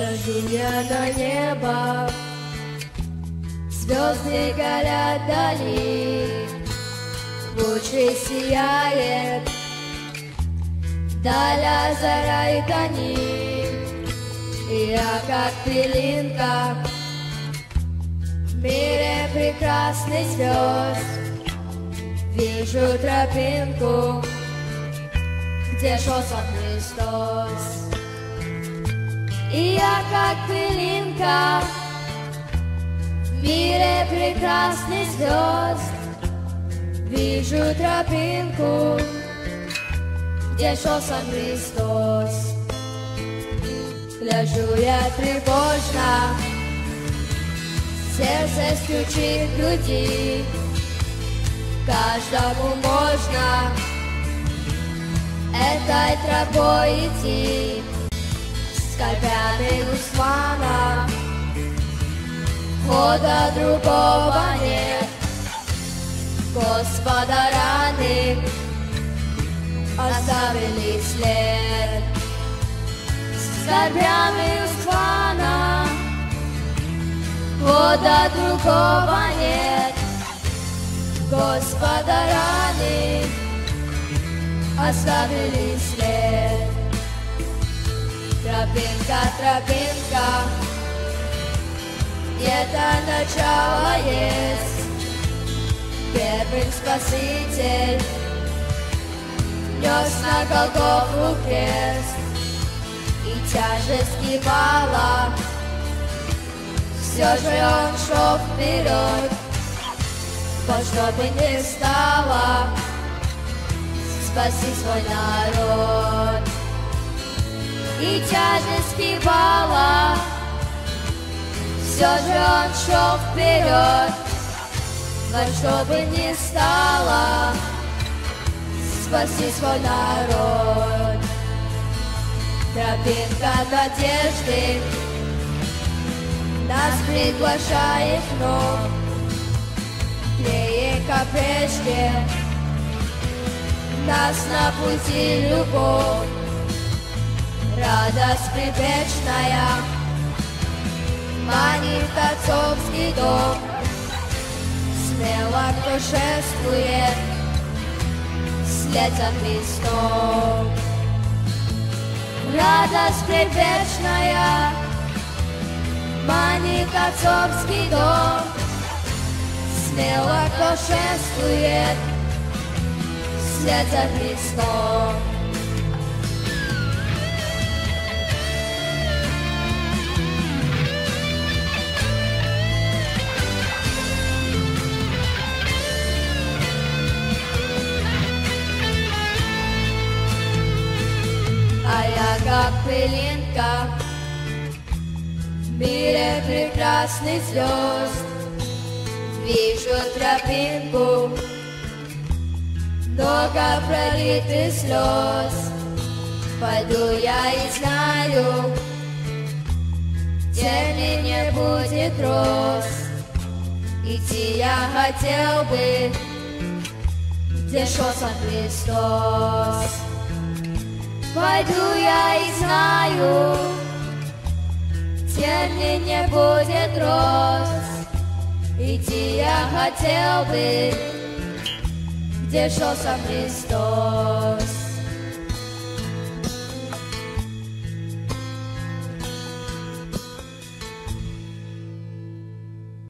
Гляжу я на небо, звезды горят вдали, лучше сияет, даля озаряет они, я как пылинка в мире прекрасный звезд вижу тропинку, где шел сам Христос. И я как пылинка В мире прекрасных звезд Вижу тропинку Где шел сам Христос. Гляжу я тревожно Сердце стучит в груди. Каждому можно Этой тропой идти скорбями Гусмана Хода другого нет Господа раны Оставили след Скорбями Гусмана Хода другого нет Господа раны Оставили след Тропинка, тропинка, это начало есть. Первый Спаситель нес на Голгофу крест, и тяжесть кипала, все же он шел вперед, вот чтобы не стало, спаси свой народ и тяжесть кивала. Все же он шел вперед, но что бы ни стало, спаси свой народ. Тропинка надежды нас приглашает вновь, Клея прежде, нас на пути любовь радость предвечная Манит отцовский дом. Смело кто шествует Вслед за Христом. Радость предвечная Манит отцовский дом. Смело кто шествует Вслед за Христом пылинка В мире прекрасных звезд. Вижу тропинку. Много пролитых слез. Пойду я и знаю Где не будет роз Идти я хотел бы Где шел сам Христос Пойду я и знаю, где не будет роз. Идти я хотел бы, где шел сам Христос.